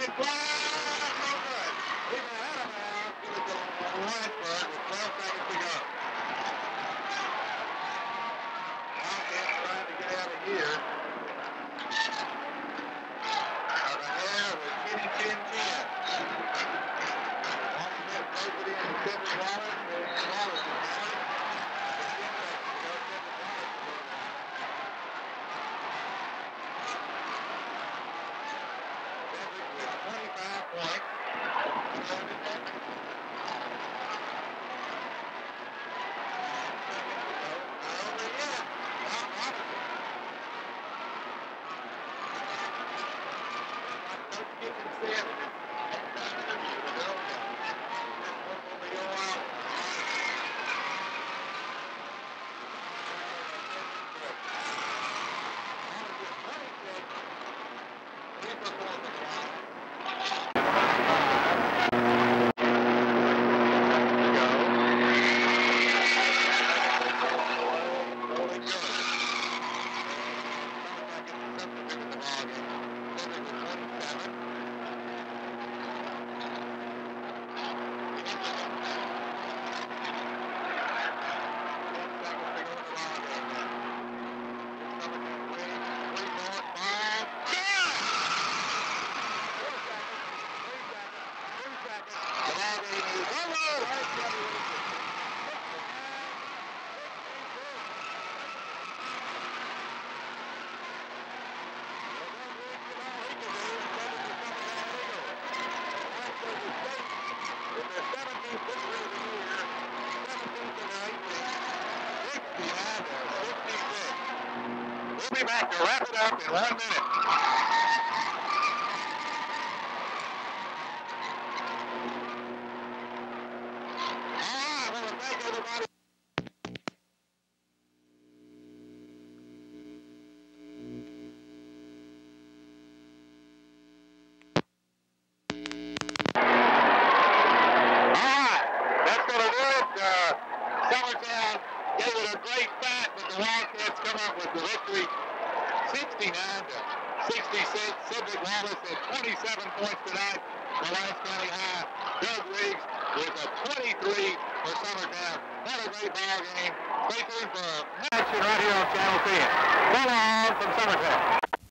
Here. With wrap it up in one minute.